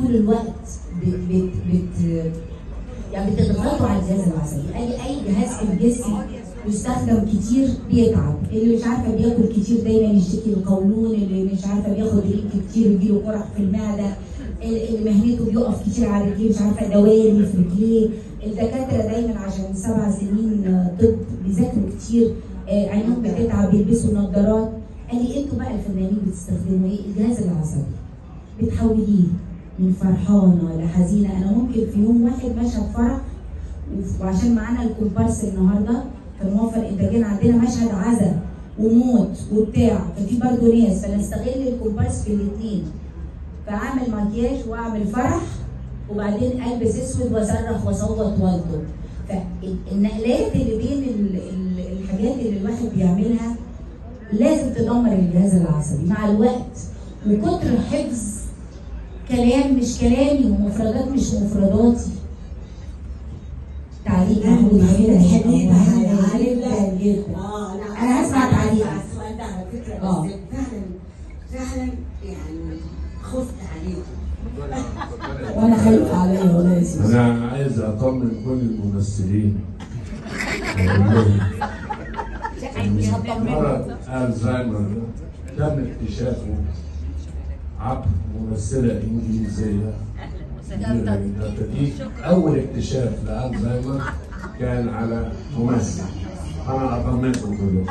طول الوقت بت بت, بت يعني بتضغطوا على الجهاز العصبي اي أي جهاز في الجسم يستخدم كتير بيتعب. اللي مش عارفة بياكل كتير دايما يشتكي القولون اللي مش عارفة بياخد ريق كتير يجيله قرح في المعدة اللي مهنته بيقف كتير على رجليه مش عارفة دوالي في رجليه. الدكاترة دايما عشان سبع سنين طب بيذاكروا كتير آه، عينهم بتتعب بيلبسوا نظارات. قال لي إنتوا بقى الفنانين بتستخدموا إيه؟ الجهاز العصبي. بتحوليه. من فرحانه لحزينه أنا ممكن في يوم واحد مشهد فرح وعشان معانا الكومبارس النهارده كان موفر انتاجين عندنا مشهد عزا وموت وبتاع. ففي برضه ناس فنستغل الكومبارس في الاثنين فأعمل مكياج وأعمل فرح وبعدين ألبس أسود وأصرخ وأصوت واطلب فالنقلات اللي بين ال- ال- الحاجات اللي الواحد بيعملها لازم تدمر الجهاز العصبي. مع الوقت وكتر حفظ كلام مش كلامي ومفردات مش مفرداتي تعليق محمود جدا جدا آه أنا هسمع تعليق. على السؤال ده على فكره آه. بس فعلا فعلا يعني خفت عليكم وأنا خايفة عليا أنا عايز اطمن كل الممثلين مرض الزهايمر ده تم اكتشافه عبر ممثله انجليزيه أول اكتشاف لالزهايمر كان على ممثل أنا أطمنكم كلكم.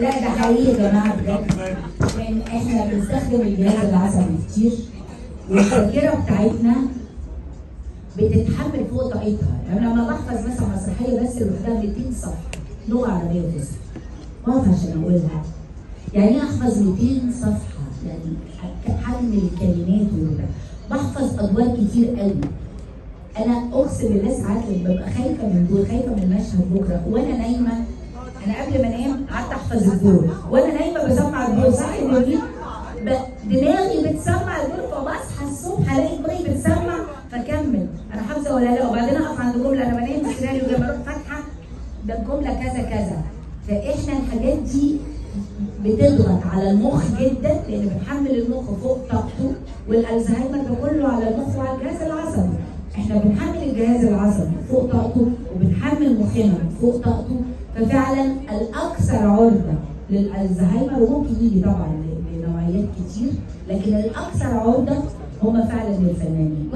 لا ده حقيقي يا جماعة بجد. لأن إحنا بنستخدم الجهاز العصبي كتير والذاكره بتاعتنا بتتحمل فوق طاقتها. يعني لما بحفظ مثلا مسرحية بس لوحدها 200 صفحة لغه عربيه وفصحى واقف عشان اقولها يعني أحفظ 200 صفحة يعني حجم الكلمات وده بحفظ أدوار كتير قوي. أنا أقسم بالله ساعات لما ببقى خايفة من دور خايفة من مشهد بكرة وأنا نايمة أنا قبل ما أنام قعدت أحفظ الدور. وأنا نايمة بسمع الدور. صح يا دماغي بتسمع الدور فبصحى الصبح الاقي دماغي بتسمع فكمل. أنا حافظة ولا لا؟ وبعدين أقف عند جملة أنا بنام السيناريو ده بروح فاتحة ده الجمله كذا كذا. فإحنا الحاجات دي بتضغط على المخ جدا لأن بنحمل المخ فوق طاقته والألزهايمر ده كله على المخ وعلى الجهاز العصبي. إحنا بنحمل الجهاز العصبي فوق طاقته وبنحمل مخنا فوق طاقته. ففعلا الأكثر عرضة للألزهايمر وممكن يجي طبعا لنوعيات كتير لكن الأكثر عرضة هم فعلا الفنانين